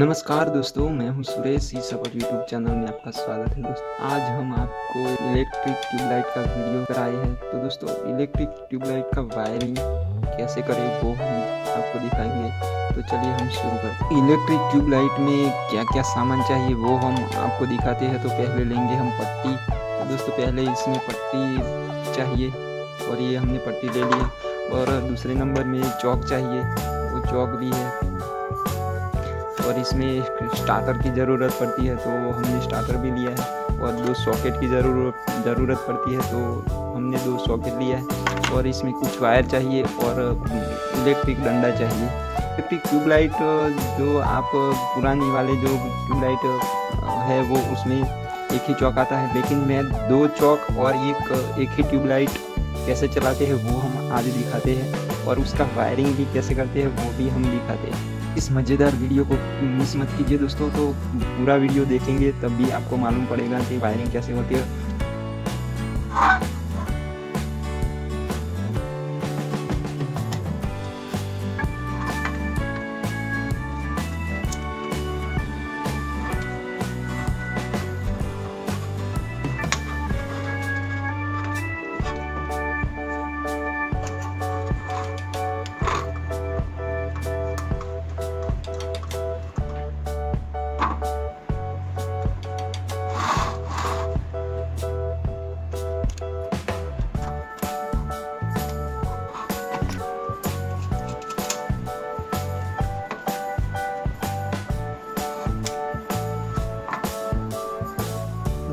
नमस्कार दोस्तों, मैं हूँ Suresh. E support YouTube channel में आपका स्वागत है दोस्तों। आज हम आपको इलेक्ट्रिक ट्यूबलाइट का वीडियो कराए हैं। तो दोस्तों इलेक्ट्रिक ट्यूबलाइट का वायरिंग कैसे करें, वो हम आपको दिखाएँगे। तो चलिए हम शुरू करते हैं। इलेक्ट्रिक ट्यूबलाइट में क्या क्या सामान चाहिए, वो हम आपको दिखाते हैं। तो पहले लेंगे हम पट्टी। तो दोस्तों, पहले इसमें पट्टी चाहिए और ये हमने पट्टी ले लिया और दूसरे नंबर में चौक चाहिए। वो चौक भी है। और इसमें स्टार्टर की ज़रूरत पड़ती है तो हमने स्टार्टर भी लिया है और दो सॉकेट की ज़रूरत ज़रूरत पड़ती है तो हमने दो सॉकेट लिया है और इसमें कुछ वायर चाहिए और इलेक्ट्रिक डंडा चाहिए। इलेक्ट्रिक ट्यूबलाइट जो आप पुरानी वाले जो ट्यूबलाइट है, वो उसमें एक ही चौक आता है, लेकिन मैं दो चौक और एक एक ही ट्यूबलाइट कैसे चलाते हैं, वो हम आज दिखाते हैं और उसका वायरिंग भी कैसे करते हैं, वो भी हम दिखाते हैं। इस मज़ेदार वीडियो को मिस मत कीजिए दोस्तों तो पूरा वीडियो देखेंगे, तब भी आपको मालूम पड़ेगा कि वायरिंग कैसे होती है।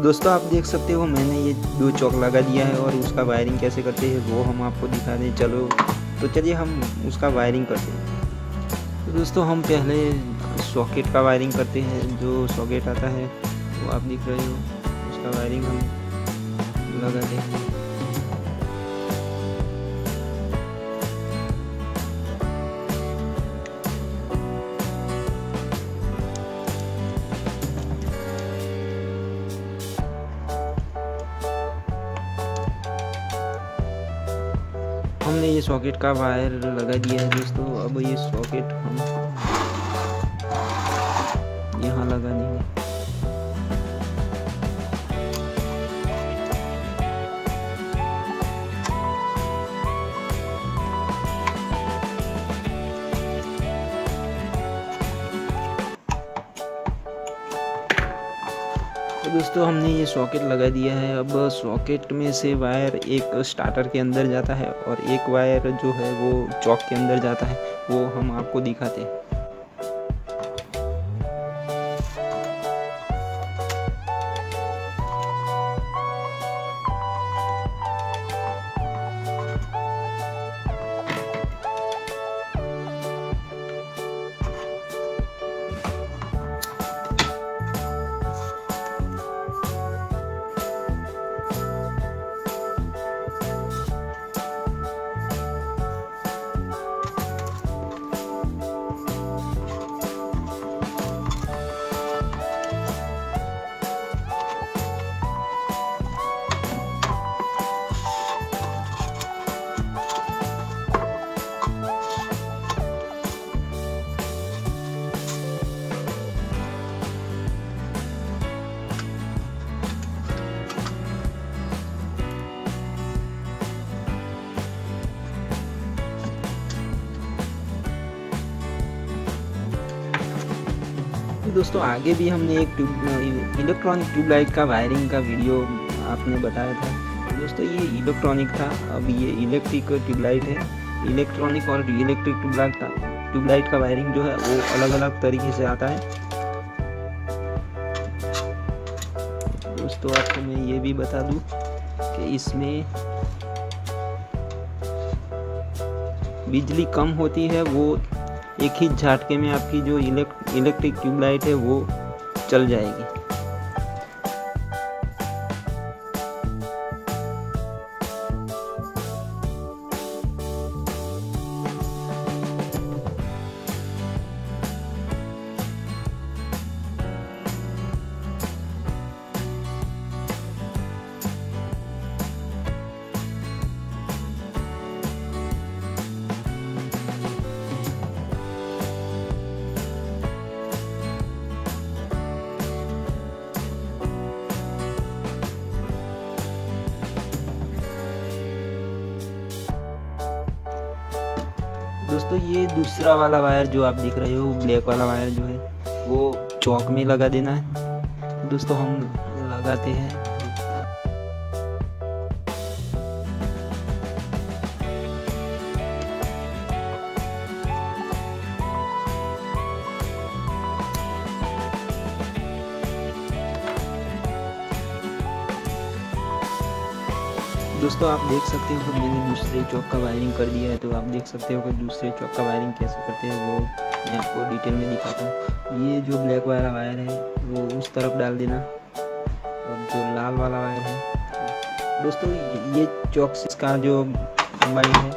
दोस्तों, आप देख सकते हो, मैंने ये दो चौक लगा दिया है और उसका वायरिंग कैसे करते हैं, वो हम आपको दिखा दें। चलो तो चलिए हम उसका वायरिंग करते हैं। तो दोस्तों, हम पहले सॉकेट का वायरिंग करते हैं। जो सॉकेट आता है, वो आप दिख रहे हो, उसका वायरिंग हम लगा देंगे। हमने ये सॉकेट का वायर लगा दिया है दोस्तों। अब ये सॉकेट हम दोस्तों, हमने ये सॉकेट लगा दिया है। अब सॉकेट में से वायर एक स्टार्टर के अंदर जाता है और एक वायर जो है वो चौक के अंदर जाता है, वो हम आपको दिखाते हैं। दोस्तों, आगे भी हमने एक ट्यूब इलेक्ट्रॉनिक ट्यूबलाइट का वायरिंग का वीडियो आपने बताया था। दोस्तों, ये इलेक्ट्रॉनिक था, अब ये इलेक्ट्रिक ट्यूबलाइट है। इलेक्ट्रॉनिक और इलेक्ट्रिक ट्यूबलाइट का ट्यूबलाइट का वायरिंग जो है, वो अलग अलग तरीके से आता है। दोस्तों, आपको मैं ये भी बता दूँ कि इसमें बिजली कम होती है, वो एक ही झटके में आपकी जो इलेक्ट्रिक ट्यूबलाइट है वो चल जाएगी। दोस्तों ये दूसरा वाला वायर जो आप देख रहे हो, ब्लैक वाला वायर जो है, वो चौक में लगा देना है। दोस्तों, हम लगाते हैं। दोस्तों, आप देख सकते हो कि मैंने दूसरे चौक का वायरिंग कर दिया है तो आप देख सकते हो कि दूसरे चौक का वायरिंग कैसे करते हैं, वो मैं आपको डिटेल में दिखाता हूँ। ये जो ब्लैक वाला वायर है, वो उस तरफ़ डाल देना। और जो लाल वाला वायर है, दोस्तों, ये चौक से इसका जो लंबाई है,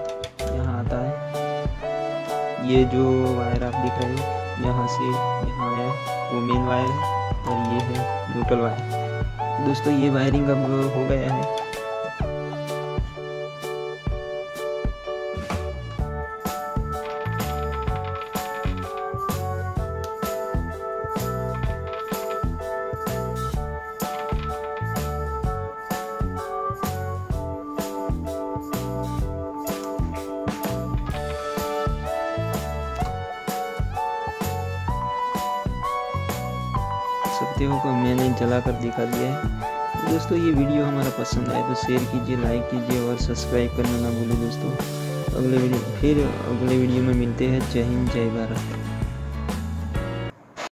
यहाँ आता है। ये जो वायर आप देख रहे हो, यहाँ से यहाँ है, वो मेन वायर है, और ये है न्यूट्रल वायर दोस्तों, ये वायरिंग अब हो गया है। सकते हो कि मैंने जला कर दिखा दिया है। दोस्तों, ये वीडियो हमारा पसंद आए तो शेयर कीजिए लाइक कीजिए और सब्सक्राइब करना ना भूलें दोस्तों। अगले वीडियो, फिर अगले वीडियो में मिलते हैं। जय हिंद, जय भारत।